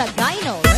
sa Gyno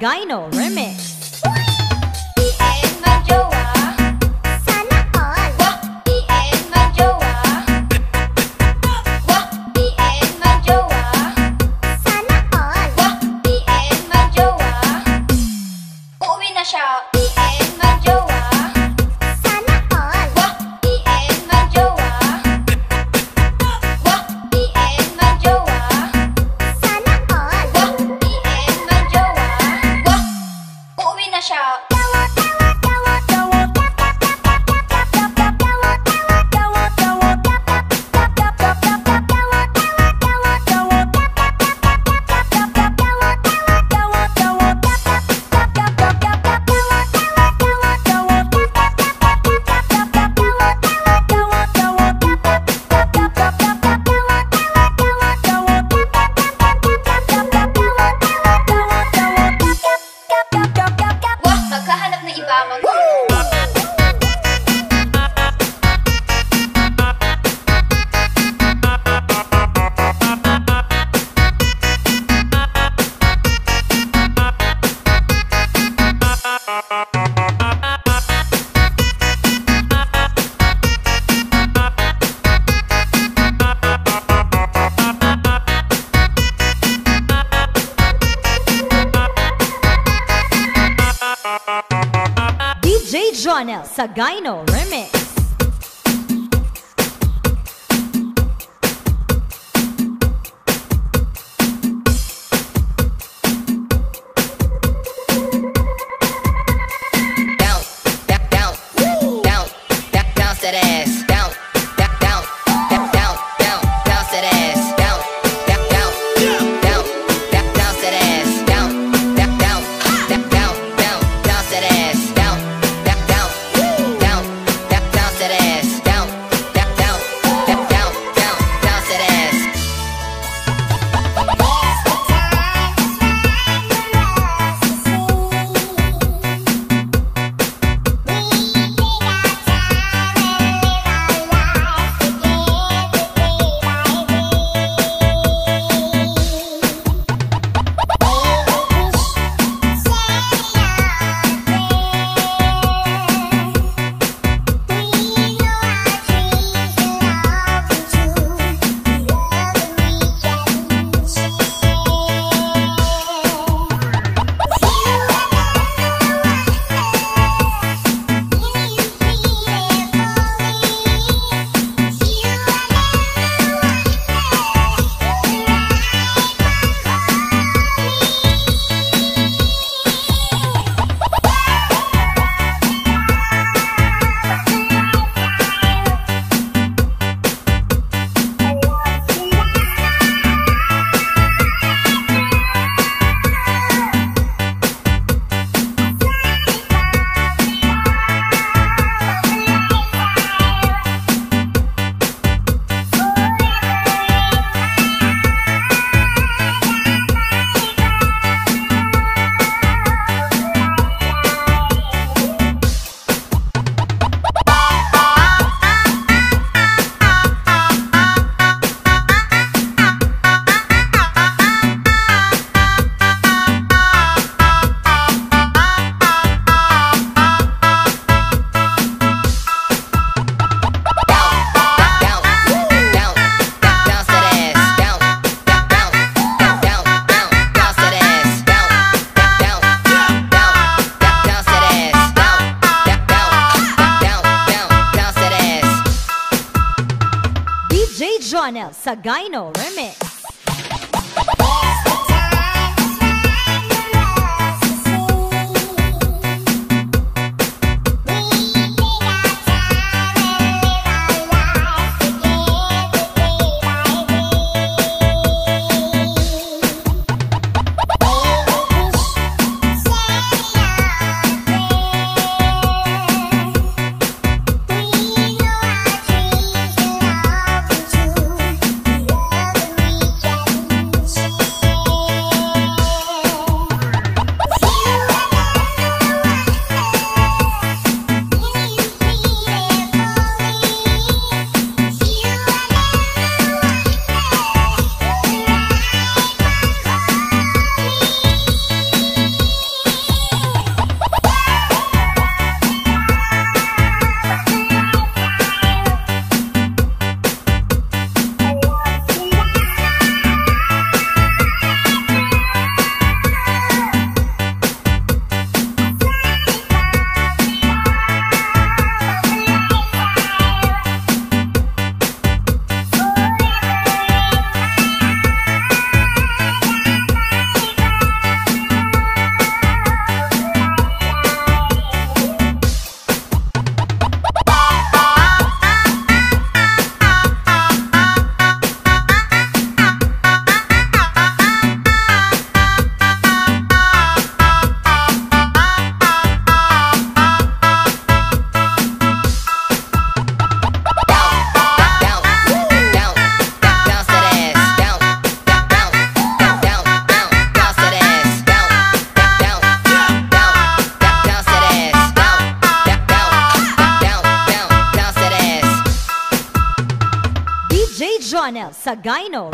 Jonel Sagayno Remix. Jonel Sagayno Jonel Sagayno Remix. Jonel Sagayno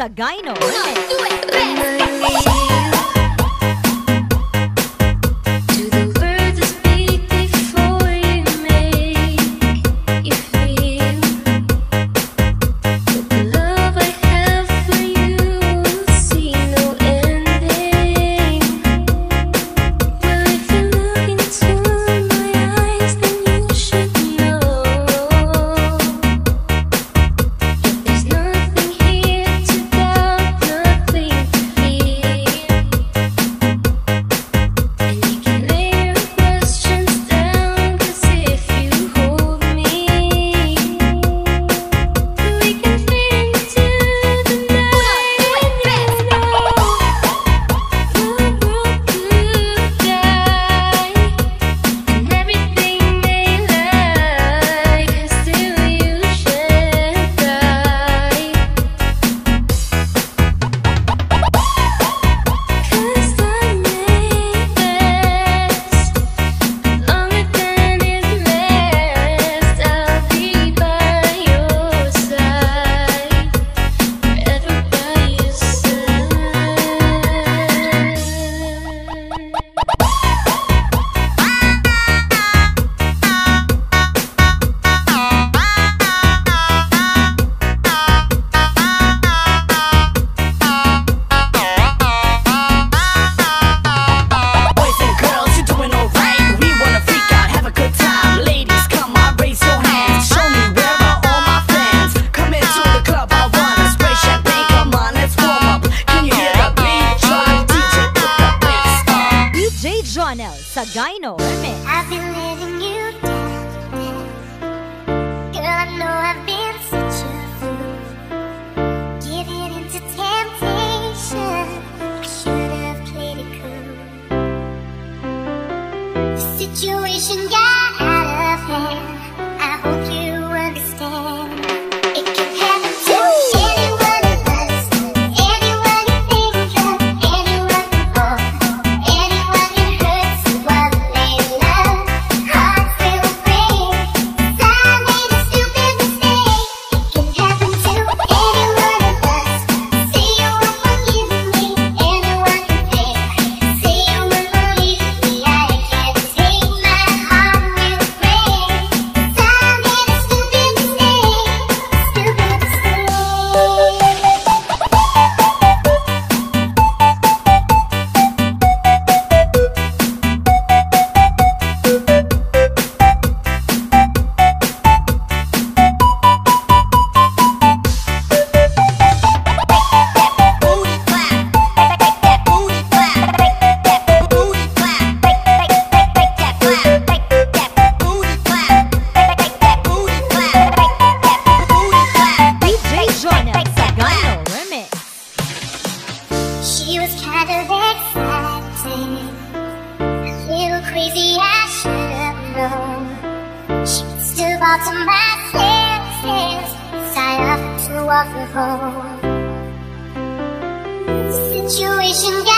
Jonel Sagayno Uno, situation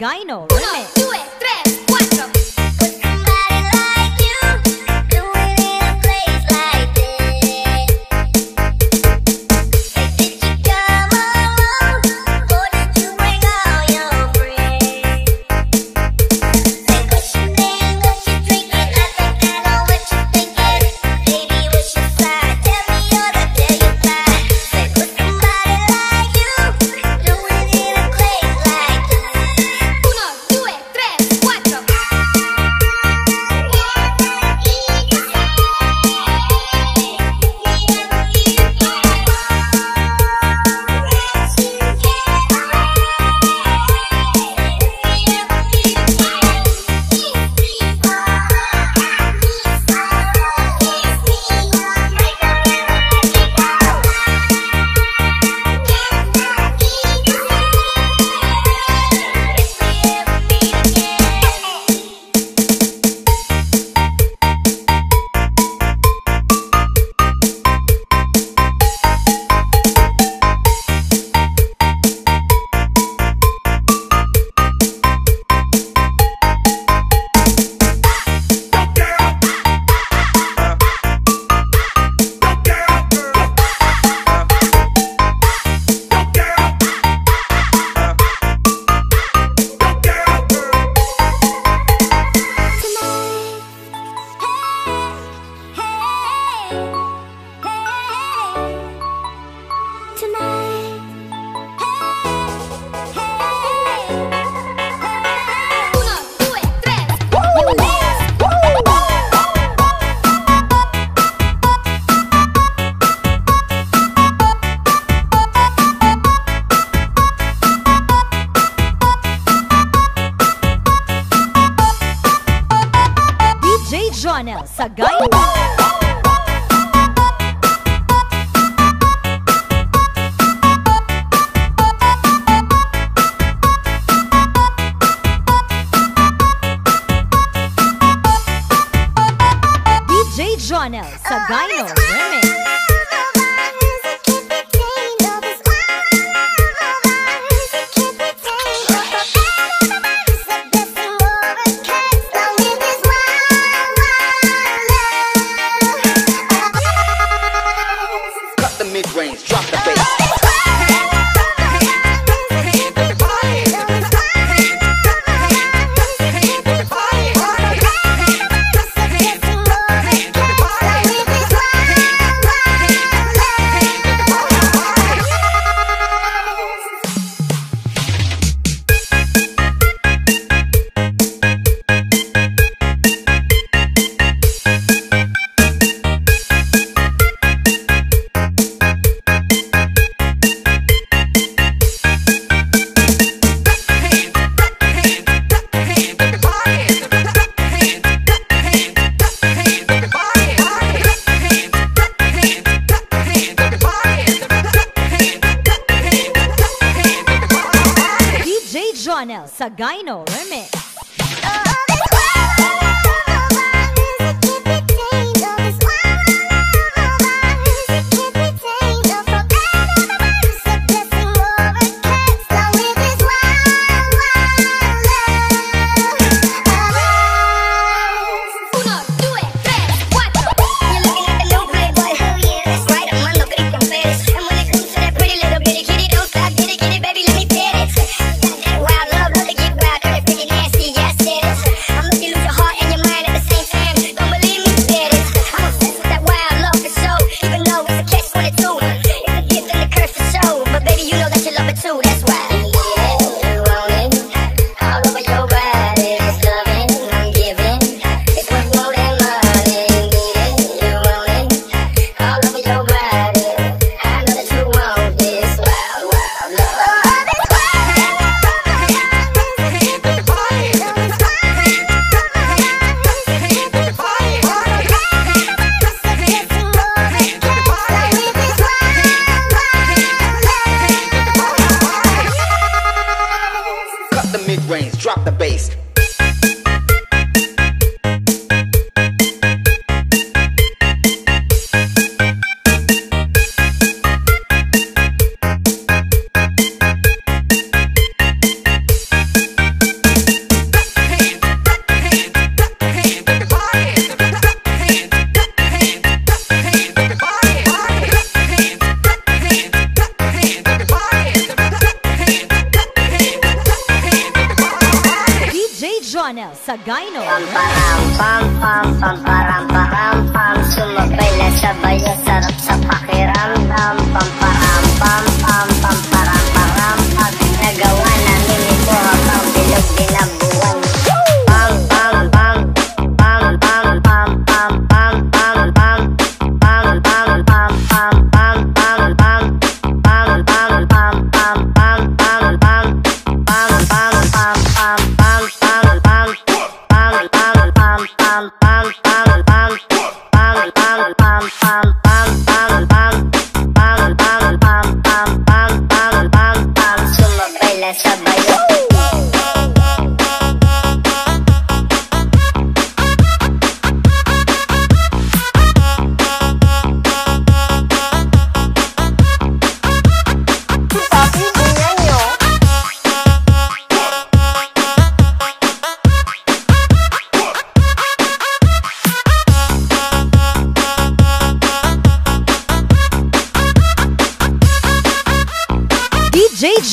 Jonel Chanel sa Gyno Remix. Drop the bass.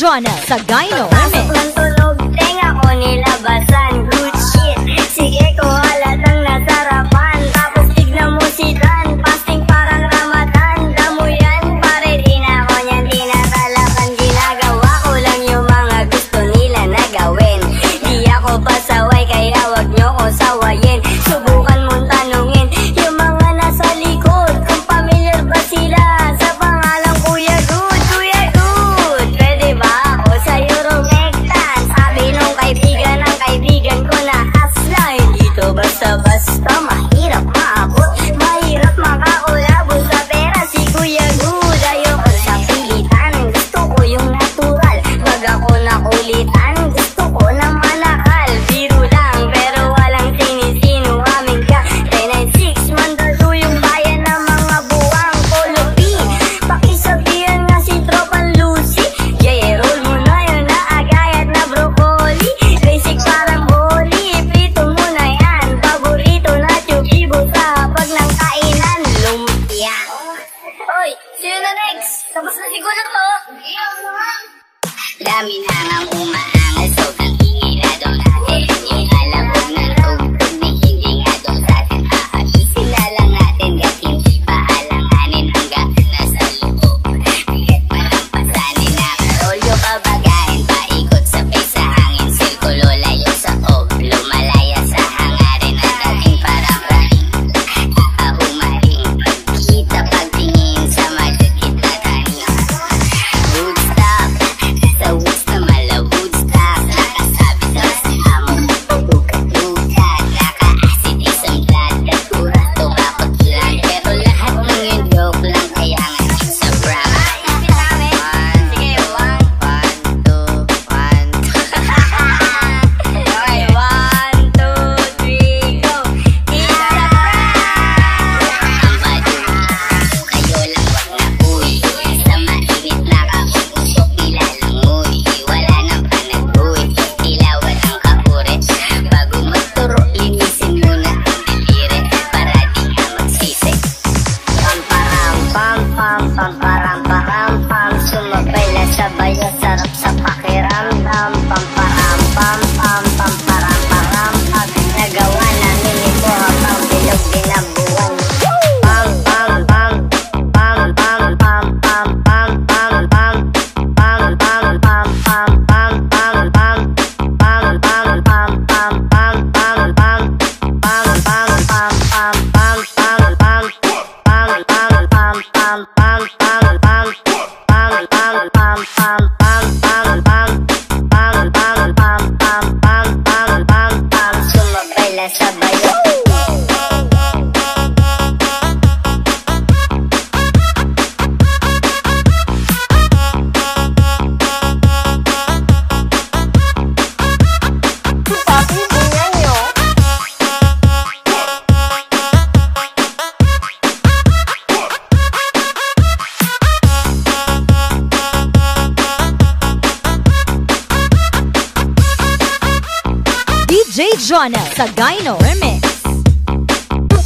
Joanna Sagayno Ronald sa Gyno Remix.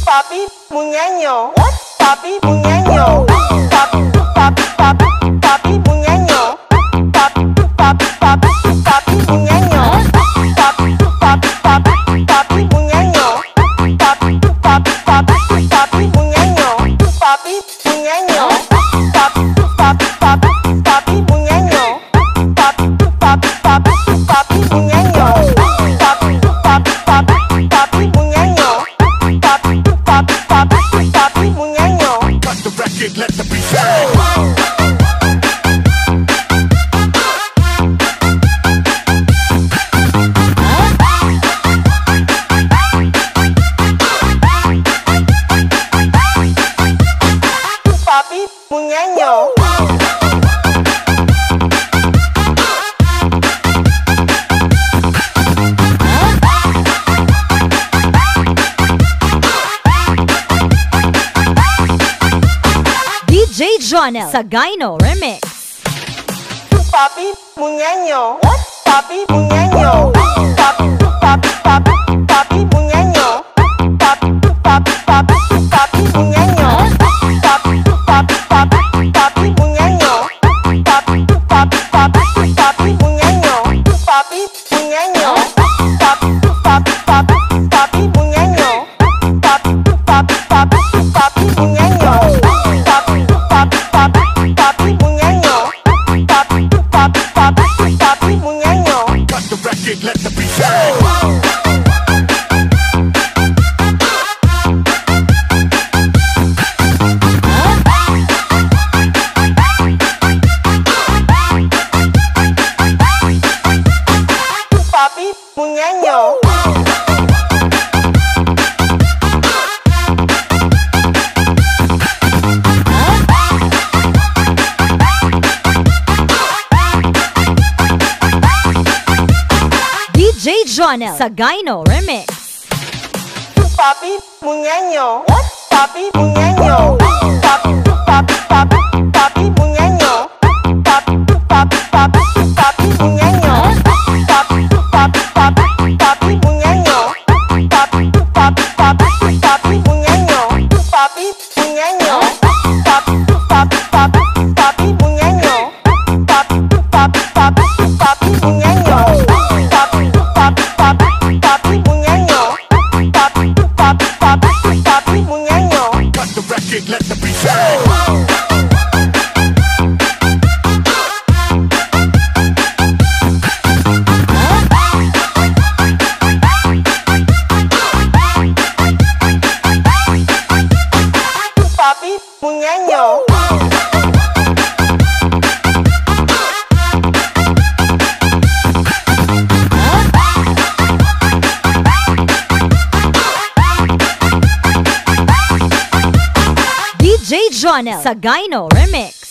Papi Munyanyo. What? Papi Munyanyo. Papi, papi, papi. Jonel Sagaino Remix. Papi Muñeño. What? Papi Muñeño. Papi, papi, papi, papi Muñeño. Papi, papi, papi, papi. Jonel sa Gyno Remix. Papi Munyanyo What? Papi Munyanyo Papi, papi, papi, papi Jonel Sagayno Remix.